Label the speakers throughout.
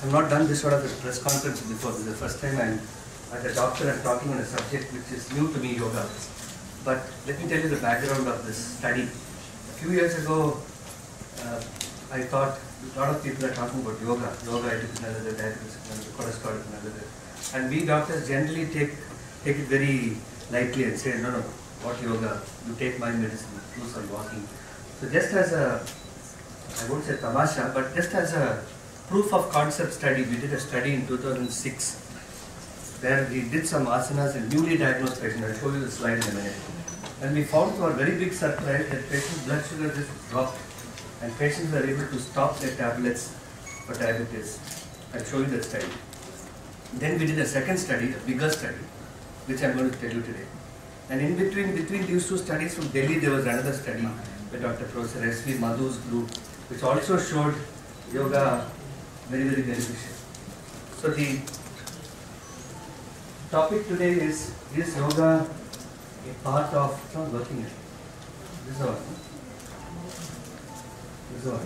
Speaker 1: I've not done this sort of a press conference before. This is the first time I'm as a doctor and talking on a subject which is new to me, yoga. But let me tell you the background of this study. A few years ago, uh, I thought a lot of people are talking about yoga. Yoga it is another, diabetes is another, cholesterol is another. And we doctors generally take take it very lightly and say, no, no, what yoga? You take my medicine, do some walking. So just as a, I won't say tamasha, but just as a proof of concept study, we did a study in 2006 where we did some asanas in newly diagnosed patients. I'll show you the slide in a minute. And we found to our very big surprise that patients' blood sugar just dropped and patients were able to stop their tablets for diabetes. I'll show you the study. Then we did a second study, a bigger study, which I'm going to tell you today. And in between between these two studies from Delhi, there was another study by Dr. Professor S.V. Madhu's group, which also showed yoga very, very beneficial. So the topic today is, is yoga a part of, it's not working. This is what? This is what?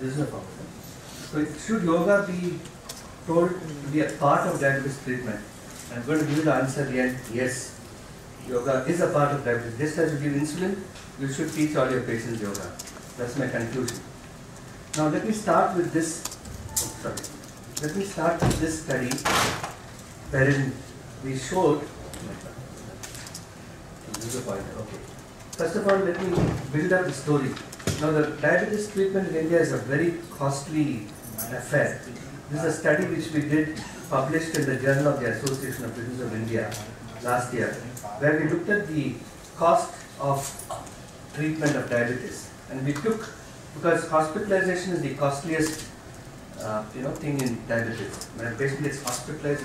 Speaker 1: This is a problem. So should yoga be told to be a part of diabetes treatment? I'm going to give you the answer yes. Yoga is a part of diabetes. Just as you give insulin, you should teach all your patients yoga. That's my conclusion. Now let me start with this, oh, sorry. Let me start with this study wherein we showed, this is the point, okay. First of all, let me build up the story. Now the diabetes treatment in India is a very costly affair. This is a study which we did, published in the Journal of the Association of Physicians of India last year, where we looked at the cost of treatment of diabetes. And we took, because hospitalization is the costliest uh, you know, thing in diabetes. When a patient gets hospitalized,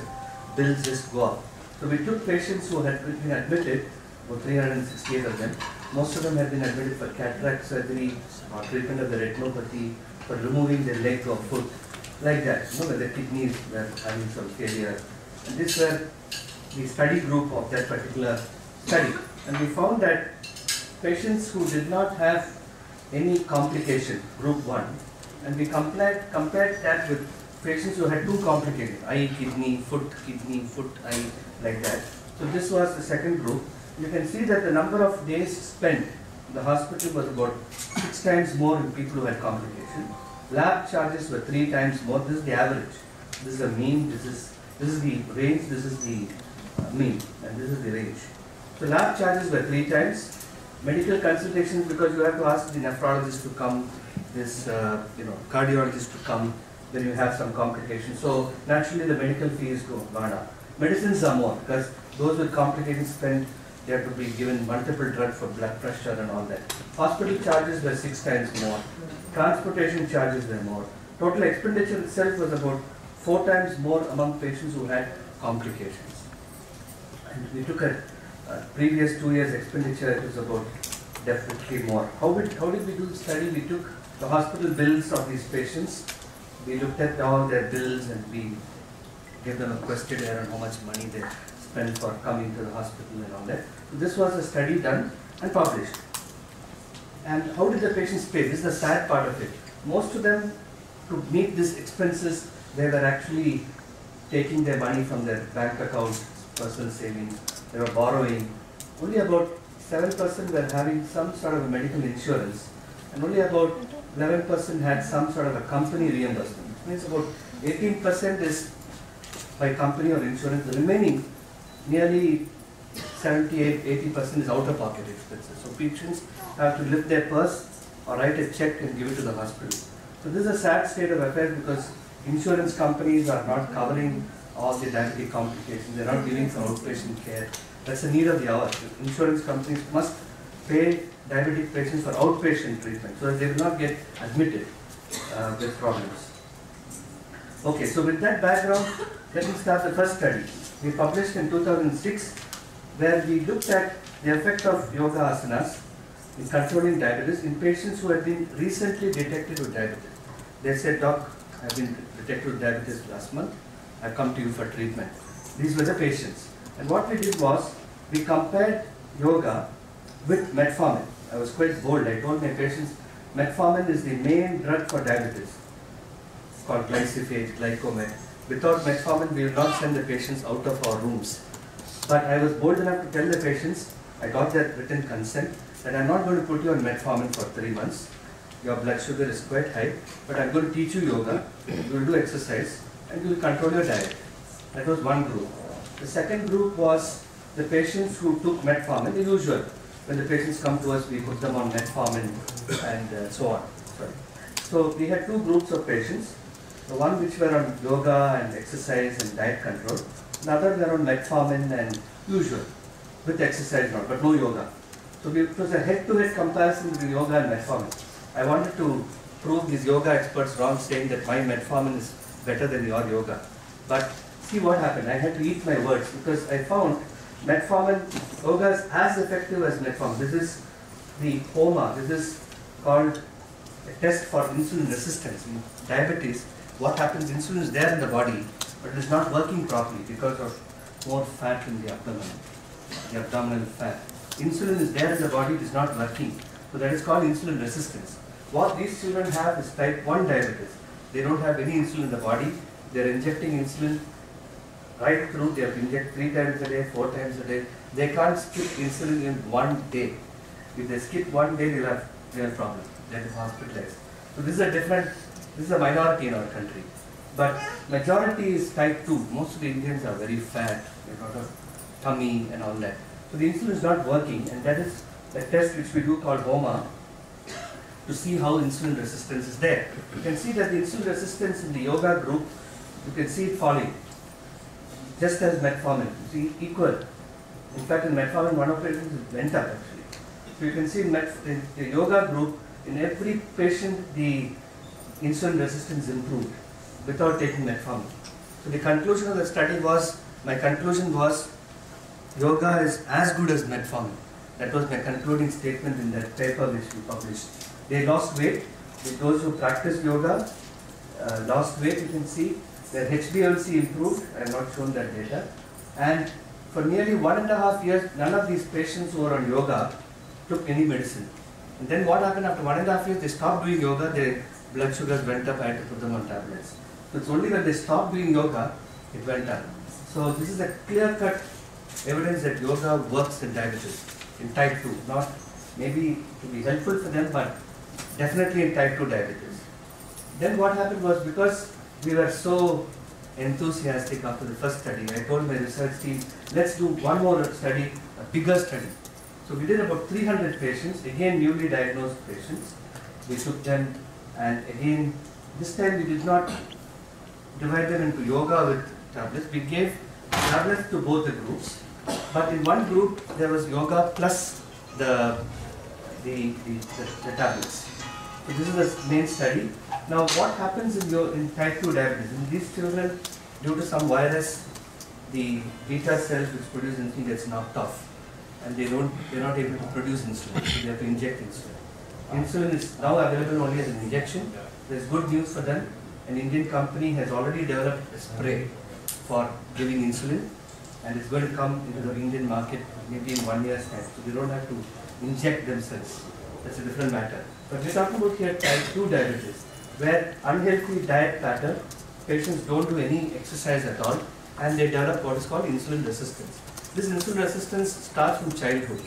Speaker 1: bills just go up. So we took patients who had been admitted, about 368 of them. Most of them had been admitted for cataract surgery or treatment of the retinopathy, for removing their leg or foot, like that. You know, where the kidneys were having some failure. And this were the study group of that particular study. And we found that patients who did not have any complication, group 1, and we compared, compared that with patients who had two complications, eye, kidney, foot, kidney, foot, eye, like that. So this was the second group. You can see that the number of days spent in the hospital was about six times more in people who had complication. Lab charges were three times more. This is the average. This is the mean. This is this is the range. This is the uh, mean, and this is the range. So lab charges were three times. Medical consultations because you have to ask the nephrologist to come, this uh, you know cardiologist to come when you have some complications. So naturally the medical fees go gone up. Medicines are more because those with complications spend they have to be given multiple drugs for blood pressure and all that. Hospital charges were six times more. Transportation charges were more. Total expenditure itself was about four times more among patients who had complications. And we took a previous two years expenditure, it was about definitely more. How did, how did we do the study? We took the hospital bills of these patients. We looked at all their bills and we gave them a questionnaire on how much money they spent for coming to the hospital and all that. So this was a study done and published. And how did the patients pay? This is the sad part of it. Most of them, to meet these expenses, they were actually taking their money from their bank accounts, personal savings. They were borrowing. Only about 7% were having some sort of a medical insurance, and only about 11% had some sort of a company reimbursement. Which means about 18% is by company or insurance. The remaining, nearly 78, 80% is out of pocket expenses. So patients have to lift their purse or write a check and give it to the hospital. So this is a sad state of affairs because insurance companies are not covering all the diabetic complications. They're not giving some outpatient care. That's the need of the hour. Insurance companies must pay diabetic patients for outpatient treatment so that they will not get admitted uh, with problems. Okay, so with that background, let me start the first study. We published in 2006 where we looked at the effect of yoga asanas in controlling diabetes in patients who had been recently detected with diabetes. They said, Doc, I've been detected with diabetes last month. I've come to you for treatment. These were the patients. And what we did was, we compared yoga with metformin. I was quite bold. I told my patients, metformin is the main drug for diabetes. It's called Glyciphage, glycomet. Without metformin, we will not send the patients out of our rooms. But I was bold enough to tell the patients, I got their written consent, that I'm not going to put you on metformin for three months. Your blood sugar is quite high, but I'm going to teach you yoga, you will do exercise, and you will control your diet. That was one group. The second group was the patients who took metformin, the usual. When the patients come to us, we put them on metformin and uh, so on. Sorry. So we had two groups of patients. The one which were on yoga and exercise and diet control. Another were on metformin and usual with exercise not, but no yoga. So we, it was a head-to-head comparison between yoga and metformin. I wanted to prove these yoga experts wrong saying that my metformin is better than your yoga. But see what happened. I had to eat my words because I found metformin, yoga is as effective as metformin. This is the HOMA. This is called a test for insulin resistance. In diabetes, what happens, insulin is there in the body, but it is not working properly because of more fat in the abdomen, the abdominal fat. Insulin is there in the body, it is not working. So that is called insulin resistance. What these children have is type 1 diabetes. They don't have any insulin in the body. They are injecting insulin right through. They have to inject three times a day, four times a day. They can't skip insulin in one day. If they skip one day, they'll have real problem. They'll be hospitalized. So this is a different, this is a minority in our country. But majority is type 2. Most of the Indians are very fat, they got a tummy and all that. So the insulin is not working and that is a test which we do called HOMA to see how insulin resistance is there. You can see that the insulin resistance in the yoga group, you can see it falling. Just as metformin, you see equal. In fact, in metformin, one of it went up actually. So you can see in, met, in the yoga group, in every patient, the insulin resistance improved without taking metformin. So the conclusion of the study was, my conclusion was, yoga is as good as metformin. That was my concluding statement in that paper which we published. They lost weight. Those who practiced yoga uh, lost weight, you can see. Their HbA1c improved. I have not shown that data. And for nearly one and a half years, none of these patients who were on yoga took any medicine. And then what happened after one and a half years, they stopped doing yoga, their blood sugars went up, I had to put them on tablets. So it's only when they stopped doing yoga, it went up. So this is a clear-cut evidence that yoga works in diabetes, in type 2, not maybe to be helpful for them, but definitely in type 2 diabetes. Then what happened was because we were so enthusiastic after the first study, I told my research team, let's do one more study, a bigger study. So we did about 300 patients, again newly diagnosed patients. We took them and again, this time we did not divide them into yoga with tablets. We gave tablets to both the groups. But in one group, there was yoga plus the, the, the, the, the tablets. So this is the main study. Now what happens in, your, in type 2 diabetes? In these children, due to some virus, the beta cells which produce insulin gets knocked off and they don't, they're not able to produce insulin, so they have to inject insulin. Insulin is now available only as an injection. There's good news for them. An Indian company has already developed a spray for giving insulin and it's going to come into the Indian market maybe in one year's time. So they don't have to inject themselves. That's a different matter. But we're talking about here type 2 diabetes, where unhealthy diet pattern, patients don't do any exercise at all, and they develop what is called insulin resistance. This insulin resistance starts from childhood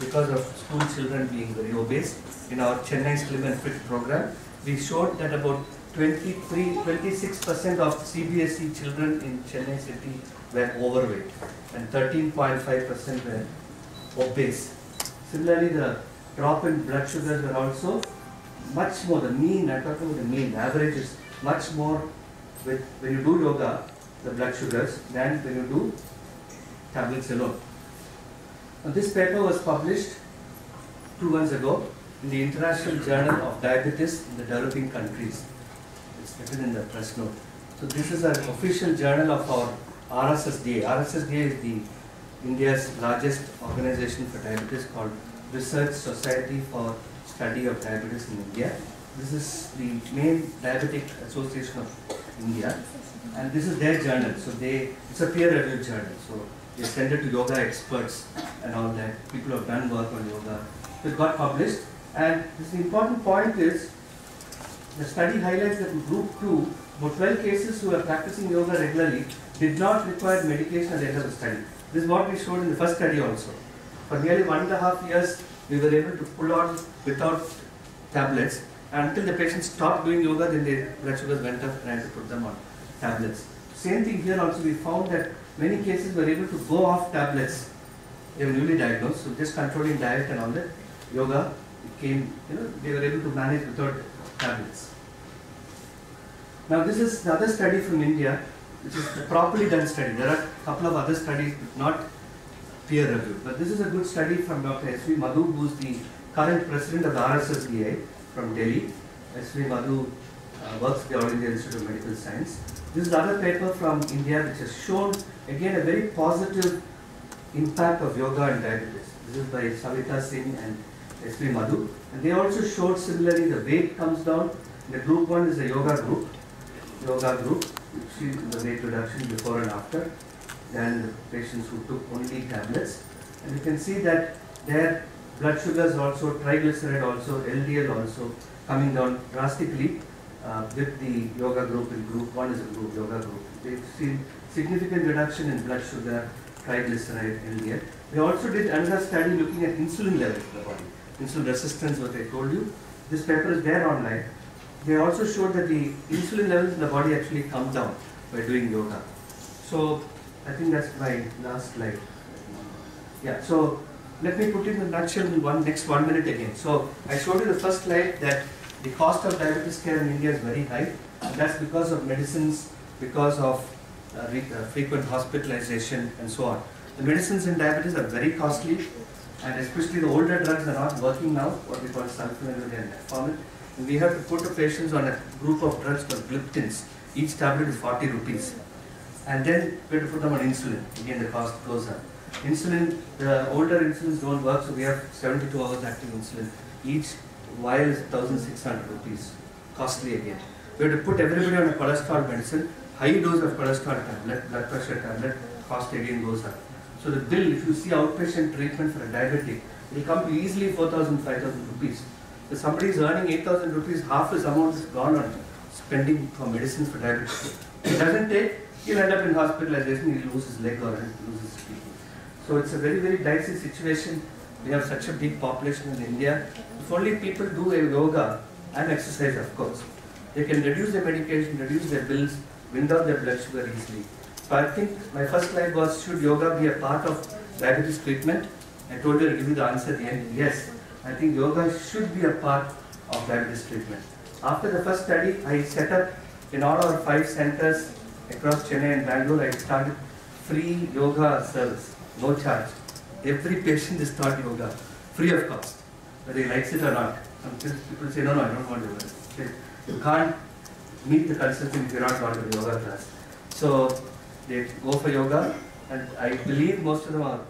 Speaker 1: because of school children being very obese. In our Chennai Slim and Fit program, we showed that about 23, 26% of CBSE children in Chennai city were overweight and 13.5% were obese. Similarly, the drop in blood sugars were also much more, the mean, I'm talking about the mean, the average is much more with, when you do yoga, the blood sugars, than when you do tablets alone. This paper was published two months ago in the International Journal of Diabetes in the Developing Countries. It's written in the press note. So this is an official journal of our RSSDI. RSSDI is the India's largest organization for diabetes called Research Society for Study of Diabetes in India. This is the main diabetic association of India and this is their journal. So they, it's a peer reviewed journal. So they send it to yoga experts and all that. People have done work on yoga. So it got published And this important point is, the study highlights that in group two, about 12 cases who are practicing yoga regularly did not require medication at the end of the study. This is what we showed in the first study also. For nearly one and a half years, we were able to pull on without tablets. And until the patient stopped doing yoga, then their blood sugars went up and I had to put them on tablets. Same thing here also, we found that many cases were able to go off tablets. They were newly diagnosed, so just controlling diet and all that, yoga came, you know, they were able to manage without tablets. Now this is another study from India, which is a properly done study. There are a couple of other studies, but not peer reviewed, but this is a good study from Dr. S.V. Madhu, who is the current president of the RSSDI from Delhi. S.V. Madhu uh, works at the All India Institute of Medical Science. This is another paper from India which has shown again a very positive impact of yoga and diabetes. This is by Savita Singh and S.V. Madhu. And they also showed similarly the weight comes down. The group one is a yoga group, yoga group, you see the weight reduction before and after. The patients who took only tablets. And you can see that their blood sugars also, triglyceride also, LDL also coming down drastically uh, with the yoga group in group one is a group yoga group. They've seen significant reduction in blood sugar, triglyceride, LDL. They also did another study looking at insulin levels in the body, insulin resistance, what I told you. This paper is there online. They also showed that the insulin levels in the body actually come down by doing yoga. So I think that's my last slide. Yeah, so let me put it in a nutshell in one next one minute again. So I showed you the first slide that the cost of diabetes care in India is very high. That's because of medicines, because of uh, uh, frequent hospitalization and so on. The medicines in diabetes are very costly and especially the older drugs are not working now, what we call sulfonylurea and metformin. And we have to put the patients on a group of drugs called gliptins. Each tablet is 40 rupees. And then we have to put them on insulin. Again, the cost goes up. Insulin, the older insulins don't work, so we have 72 hours active insulin. Each vial is 1600 rupees. Costly again. We have to put everybody on a cholesterol medicine. High dose of cholesterol tablet, blood pressure tablet, cost again goes up. So the bill, if you see outpatient treatment for a diabetic, it will come to easily 4,000, 5,000 rupees. If somebody is earning 8,000 rupees, half his amount is gone on spending for medicines for diabetes. It doesn't take, he'll end up in hospitalization, he'll lose his leg or he'll lose his feet. So it's a very, very dicey situation. We have such a big population in India. If only people do a yoga and exercise, of course, they can reduce their medication, reduce their bills, bring down their blood sugar easily. So I think my first slide was, should yoga be a part of diabetes treatment? I told you to give you the answer at the end. Yes, I think yoga should be a part of diabetes treatment. After the first study, I set up in all our five centers across Chennai and Bangalore, I started free yoga service, no charge. Every patient is taught yoga, free of cost, whether he likes it or not. Some people say, no, no, I don't want yoga. You can't meet the consultant if you're not going to yoga class. So they go for yoga, and I believe most of them are.